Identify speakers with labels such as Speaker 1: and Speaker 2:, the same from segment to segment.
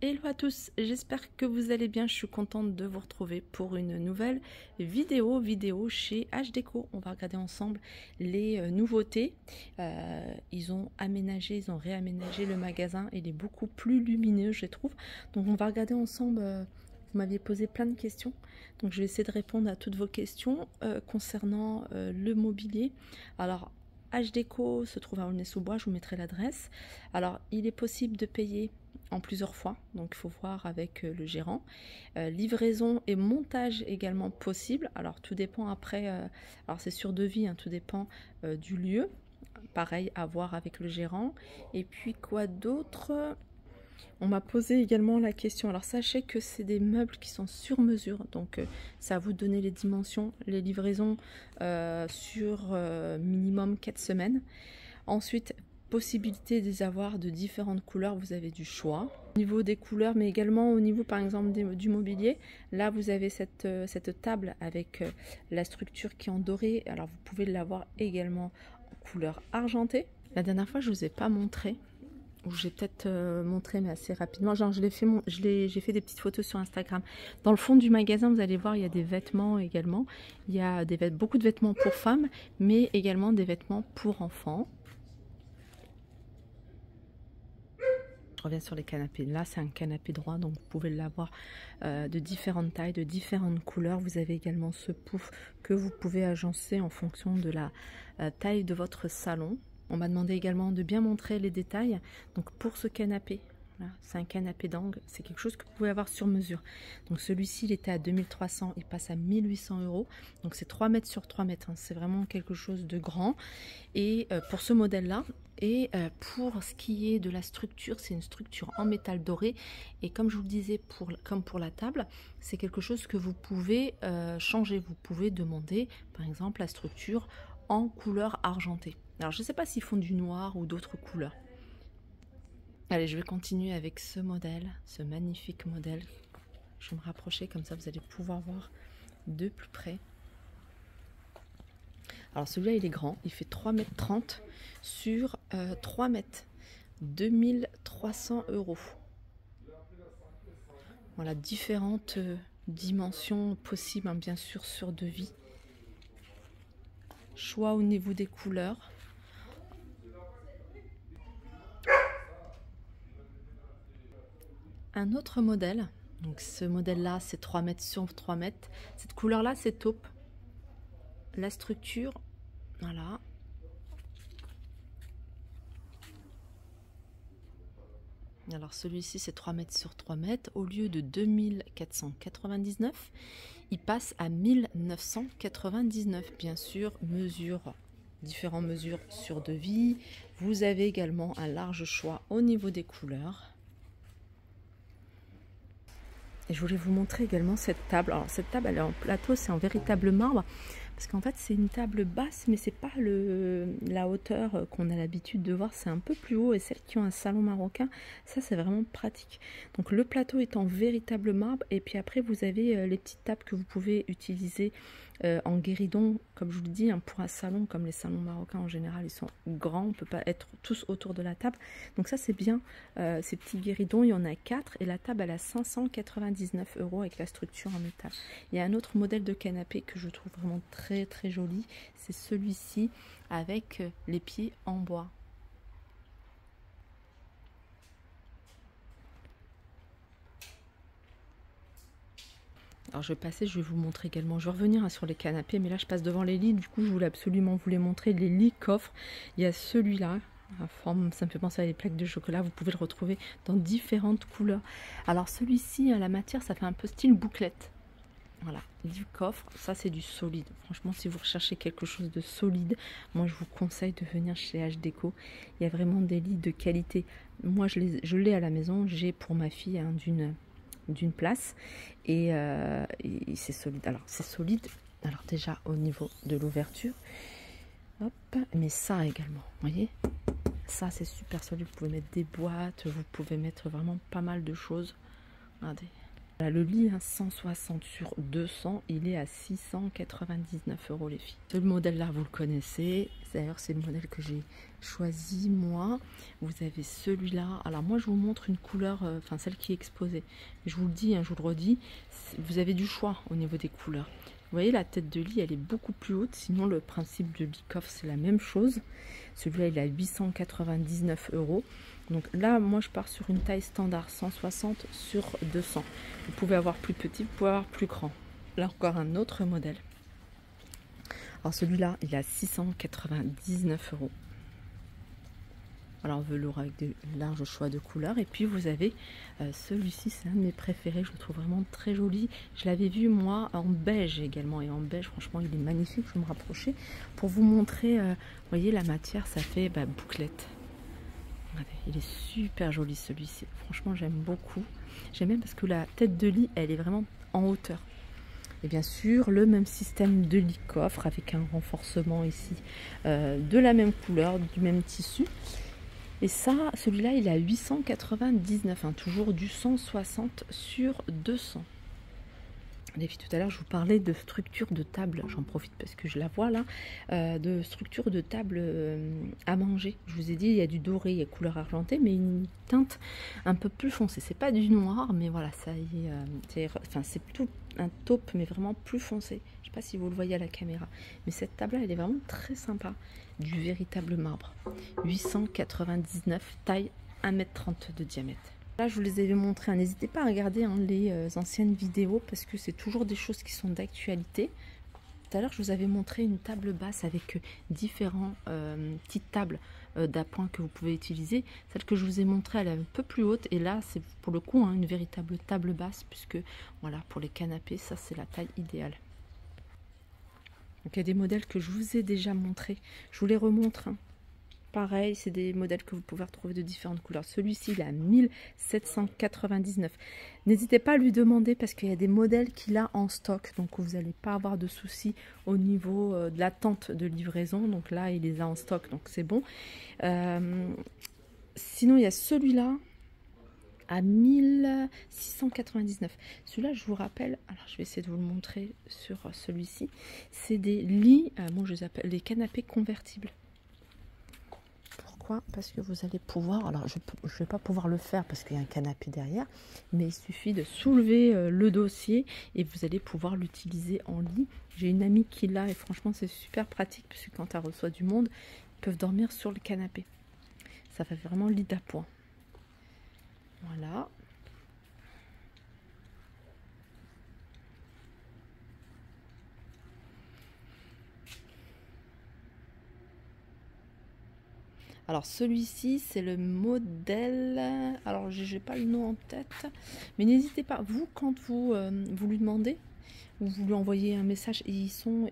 Speaker 1: Hello à tous, j'espère que vous allez bien, je suis contente de vous retrouver pour une nouvelle vidéo, vidéo chez HDeco. On va regarder ensemble les euh, nouveautés. Euh, ils ont aménagé, ils ont réaménagé le magasin, il est beaucoup plus lumineux je trouve. Donc on va regarder ensemble, euh, vous m'aviez posé plein de questions, donc je vais essayer de répondre à toutes vos questions concernant le mobilier. Alors HDeco se trouve à Aulnay-sous-Bois, je vous mettrai l'adresse. Alors il est possible de payer en plusieurs fois, donc il faut voir avec euh, le gérant. Euh, livraison et montage également possible. Alors tout dépend après, euh, alors c'est sur devis, hein, tout dépend du lieu. Pareil à voir avec le gérant. Et puis quoi d'autre? On m'a posé également la question. Alors sachez que c'est des meubles qui sont sur mesure, donc ça à vous de donner les dimensions, les livraisons sur minimum 4 semaines. Ensuite, possibilité de les avoir de différentes couleurs, vous avez du choix. Au niveau des couleurs, mais également au niveau par exemple du mobilier, là vous avez cette, euh, cette table avec euh, la structure qui est en doré, alors vous pouvez l'avoir également en couleur argentée. La dernière fois je ne vous ai pas montré, ou j'ai peut-être euh, montré mais assez rapidement, genre je l'ai fait, j'ai fait des petites photos sur Instagram. Dans le fond du magasin vous allez voir il y a des vêtements également, il y a des, beaucoup de vêtements pour femmes, mais également des vêtements pour enfants. Je reviens sur les canapés. Là, c'est un canapé droit, donc vous pouvez l'avoir euh, de différentes tailles, de différentes couleurs. Vous avez également ce pouf que vous pouvez agencer en fonction de la euh, taille de votre salon. On m'a demandé également de bien montrer les détails. Donc pour ce canapé, c'est un canapé d'angle, c'est quelque chose que vous pouvez avoir sur mesure. Donc celui-ci, il était à 2300, il passe à 1800 euros. Donc c'est 3 mètres sur 3 mètres, hein. c'est vraiment quelque chose de grand. Et euh, pour ce modèle-là, et euh, pour ce qui est de la structure, c'est une structure en métal doré. Et comme je vous le disais, pour, comme pour la table, c'est quelque chose que vous pouvez euh, changer. Vous pouvez demander, par exemple, la structure en couleur argentée. Alors je ne sais pas s'ils font du noir ou d'autres couleurs. Allez, je vais continuer avec ce modèle, ce magnifique modèle. Je vais me rapprocher, comme ça vous allez pouvoir voir de plus près. Alors celui-là, il est grand, il fait 3,30 m sur 3 euh, mètres. 2300 euros. Voilà, différentes euh, dimensions possibles, hein, bien sûr, sur devis. Choix au niveau des couleurs. Un autre modèle. Donc ce modèle-là, c'est 3 mètres sur 3 mètres. Cette couleur-là, c'est taupe. La structure, voilà. Alors celui-ci, c'est 3 mètres sur 3 mètres. Au lieu de 2499, il passe à 1999. Bien sûr, mesure, différentes mesures sur devis. Vous avez également un large choix au niveau des couleurs. Et je voulais vous montrer également cette table. Alors cette table, elle est en plateau, c'est en véritable marbre. Parce qu'en fait, c'est une table basse, mais c'est pas le, la hauteur qu'on a l'habitude de voir. C'est un peu plus haut. Et celles qui ont un salon marocain, ça, c'est vraiment pratique. Donc le plateau est en véritable marbre. Et puis après, vous avez euh, les petites tables que vous pouvez utiliser euh, en guéridon, comme je vous le dis, hein, pour un salon, comme les salons marocains en général, ils sont grands, on ne peut pas être tous autour de la table. Donc ça c'est bien, euh, ces petits guéridons, il y en a 4 et la table elle a 599 euros avec la structure en métal. Il y a un autre modèle de canapé que je trouve vraiment très très joli, c'est celui-ci avec euh, les pieds en bois. Alors je vais passer, je vais vous montrer également. Je vais revenir hein, sur les canapés, mais là je passe devant les lits. Du coup, je voulais absolument vous les montrer. Les lits coffres. Il y a celui-là. Forme, ça me fait penser à des plaques de chocolat. Vous pouvez le retrouver dans différentes couleurs. Alors celui-ci, la matière, ça fait un peu style bouclette. Voilà, du coffre, ça c'est du solide. Franchement, si vous recherchez quelque chose de solide, moi je vous conseille de venir chez H Déco. Il y a vraiment des lits de qualité. Moi je l'ai à la maison, j'ai pour ma fille hein, d'une d'une place. Euh, et, c'est solide. Alors c'est solide, alors déjà au niveau de l'ouverture, hop, mais ça également, voyez. Ça c'est super solide, vous pouvez mettre des boîtes, vous pouvez mettre vraiment pas mal de choses. Regardez, le lit 160 hein, sur 200, il est à 699 euros les filles. Ce modèle-là, vous le connaissez. D'ailleurs, c'est le modèle que j'ai choisi moi. Vous avez celui-là. Alors moi, je vous montre une couleur, euh, enfin celle qui est exposée. Je vous le dis, hein, je vous le redis, vous avez du choix au niveau des couleurs. Vous voyez, la tête de lit, elle est beaucoup plus haute. Sinon, le principe de lit coffre, c'est la même chose. Celui-là, il est à 899 euros. Donc là, moi, je pars sur une taille standard 160 sur 200. Vous pouvez avoir plus petit, vous pouvez avoir plus grand. Là encore un autre modèle. Alors celui-là, il à 699 euros. Alors velours avec de larges choix de couleurs. Et puis vous avez euh, celui-ci, c'est un de mes préférés. Je le trouve vraiment très joli. Je l'avais vu moi en beige également. Et en beige, franchement, il est magnifique. Je vais me rapprocher pour vous montrer. Euh, vous voyez, la matière, ça fait bah, bouclette. Il est super joli celui-ci. Franchement, j'aime beaucoup. J'aime bien parce que la tête de lit, elle est vraiment en hauteur. Et bien sûr, le même système de lit coffre avec un renforcement ici euh, de la même couleur, du même tissu. Et ça, celui-là, il est à 899, hein, toujours du 160 sur 200. Tout à l'heure, je vous parlais de structure de table. J'en profite parce que je la vois là. Euh, de structure de table euh, à manger. Je vous ai dit, il y a du doré, il y a couleur argentée, mais une teinte un peu plus foncée. C'est pas du noir, mais voilà, ça y est. Euh, enfin, c'est plutôt un taupe, mais vraiment plus foncé. Je sais pas si vous le voyez à la caméra. Mais cette table-là, elle est vraiment très sympa. Du véritable marbre. 899, taille 1m30 de diamètre. Là, je vous les avais montrés. Hein. N'hésitez pas à regarder hein, les euh, anciennes vidéos parce que c'est toujours des choses qui sont d'actualité. Tout à l'heure, je vous avais montré une table basse avec euh, différentes euh, petites tables d'appoint que vous pouvez utiliser. Celle que je vous ai montrée, elle est un peu plus haute. Et là, c'est pour le coup hein, une véritable table basse puisque, voilà, pour les canapés, ça, c'est la taille idéale. Donc, il y a des modèles que je vous ai déjà montrés. Je vous les remontre. Pareil, c'est des modèles que vous pouvez retrouver de différentes couleurs. Celui-ci, il est à 1799. N'hésitez pas à lui demander parce qu'il y a des modèles qu'il a en stock. Donc, vous n'allez pas avoir de soucis au niveau euh, de l'attente de livraison. Donc là, il les a en stock, donc c'est bon. Euh, sinon, il y a celui-là à 1699. Celui-là, je vous rappelle, alors je vais essayer de vous le montrer sur celui-ci. C'est des lits, euh, moi je les appelle les canapés convertibles parce que vous allez pouvoir, alors je ne vais pas pouvoir le faire parce qu'il y a un canapé derrière, mais il suffit de soulever euh, le dossier et vous allez pouvoir l'utiliser en lit. J'ai une amie qui l'a et franchement c'est super pratique parce que quand elle reçoit du monde, ils peuvent dormir sur le canapé. Ça fait vraiment lit d'appoint. Voilà. Alors celui-ci, c'est le modèle... Alors je n'ai pas le nom en tête, mais n'hésitez pas, vous, quand vous, euh, lui demandez, ou vous lui envoyez un message, ils sont,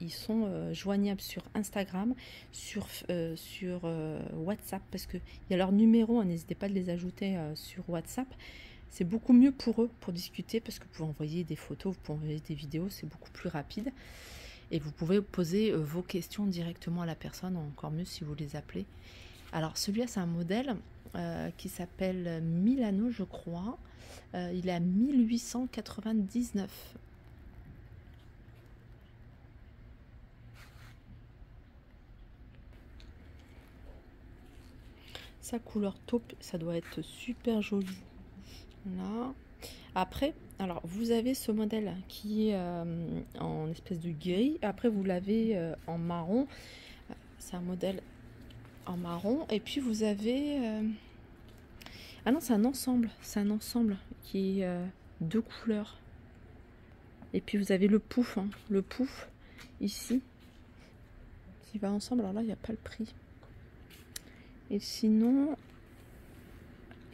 Speaker 1: ils, sont euh, joignables sur Instagram, sur, euh, WhatsApp, parce qu'il y a leur numéro, hein, n'hésitez pas de les ajouter sur WhatsApp. C'est beaucoup mieux pour eux, pour discuter, parce que vous pouvez envoyer des photos, vous pouvez envoyer des vidéos, c'est beaucoup plus rapide et vous pouvez poser euh, vos questions directement à la personne, encore mieux si vous les appelez. Alors celui-là c'est un modèle euh, qui s'appelle Milano je crois. Euh, il est à 1899. Sa couleur taupe, ça doit être super joli. Là. Après, alors vous avez ce modèle qui est euh, en espèce de gris. Après, vous l'avez euh, en marron. C'est un modèle en marron. Et puis vous avez... Euh, ah non, c'est un ensemble. C'est un ensemble qui est deux couleurs. Et puis vous avez le pouf. Hein. Le pouf, ici, qui va ensemble. Alors là, il n'y a pas le prix. Et sinon,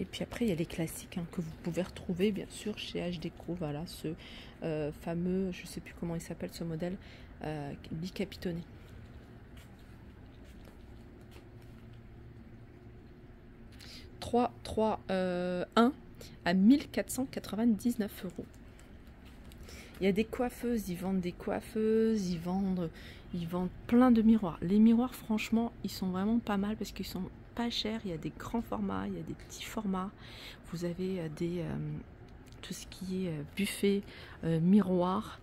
Speaker 1: et puis après, il y a les classiques hein, que vous pouvez retrouver bien sûr chez HD Voilà, ce euh, fameux, je ne sais plus comment il s'appelle ce modèle, bicapitonné. « 3, 3, 1 à 1499 euros. Il y a des coiffeuses, ils vendent des coiffeuses, ils vendent, ils vendent plein de miroirs. Les miroirs, franchement, ils sont vraiment pas mal parce qu'ils sont pas cher. Il y a des grands formats, il y a des petits formats. Vous avez des tout ce qui est buffet, miroir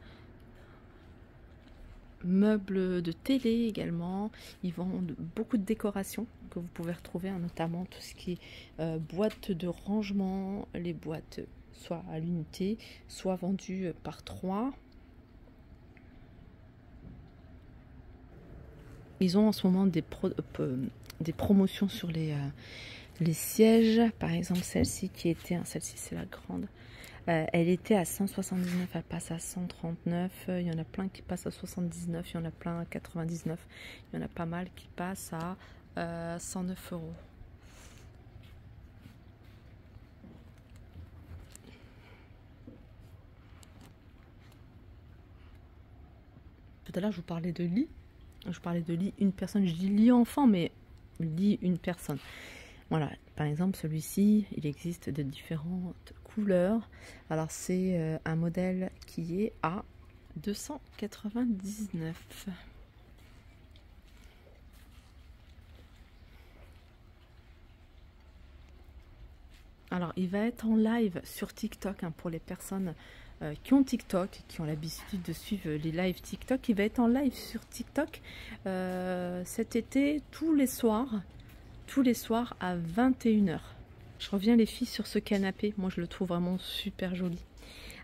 Speaker 1: meubles de télé également. Ils vendent beaucoup de décorations que vous pouvez retrouver, hein, notamment tout ce qui est euh, boîtes de rangement, les boîtes soit à l'unité, soit vendues par trois. Ils ont en ce moment des, euh, promotions sur les, euh, les sièges. Par exemple, celle-ci qui était, hein, celle-ci c'est la grande, euh, elle était à 179, elle passe à 139. Il y en a plein qui passent à 79, il y en a plein à 99. Il y en a pas mal qui passent à 109 euh, euros. Tout à l'heure, je vous parlais de lit. Je parlais de lit une personne. Je dis lit enfant, mais lit une personne. Voilà, par exemple, celui-ci, il existe de différentes couleurs. Alors, c'est euh, un modèle qui est à 299. Alors, il va être en live sur TikTok hein, pour les personnes euh, qui ont TikTok, qui ont l'habitude de suivre les lives TikTok. Il va être en live sur TikTok euh, cet été, tous les soirs, tous les soirs à 21h. Je reviens les filles sur ce canapé. Moi, je le trouve vraiment super joli.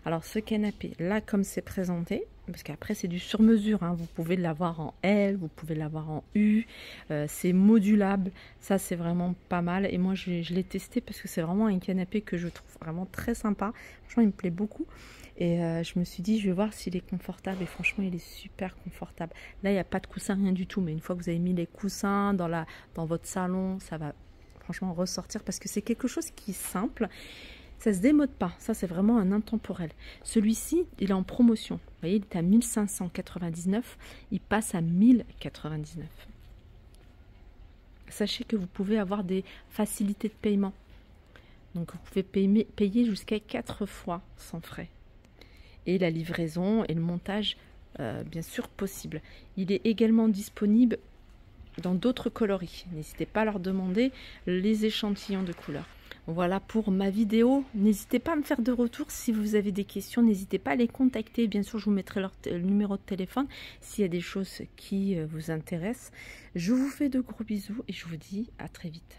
Speaker 1: Alors, ce canapé, là, comme c'est présenté, parce qu'après, c'est du sur-mesure. Hein. Vous pouvez l'avoir en L, vous pouvez l'avoir en U. Euh, c'est modulable. Ça, c'est vraiment pas mal. Et moi, je, je l'ai testé parce que c'est vraiment un canapé que je trouve vraiment très sympa. Franchement, il me plaît beaucoup. Et euh, je me suis dit, je vais voir s'il est confortable. Et franchement, il est super confortable. Là, il n'y a pas de coussin, rien du tout. Mais une fois que vous avez mis les coussins dans, la, dans votre salon, ça va franchement ressortir parce que c'est quelque chose qui est simple. Ça se démode pas. Ça, c'est vraiment un intemporel. Celui-ci, il est en promotion. Vous voyez, il est à 1599. Il passe à 1099. Sachez que vous pouvez avoir des facilités de paiement. Donc, vous pouvez payer, payer jusqu'à 4 fois sans frais et la livraison et le montage euh, bien sûr possible. Il est également disponible dans d'autres coloris. N'hésitez pas à leur demander les échantillons de couleurs. Voilà pour ma vidéo. N'hésitez pas à me faire de retour si vous avez des questions. N'hésitez pas à les contacter. Bien sûr, je vous mettrai leur numéro de téléphone s'il y a des choses qui euh, vous intéressent. Je vous fais de gros bisous et je vous dis à très vite.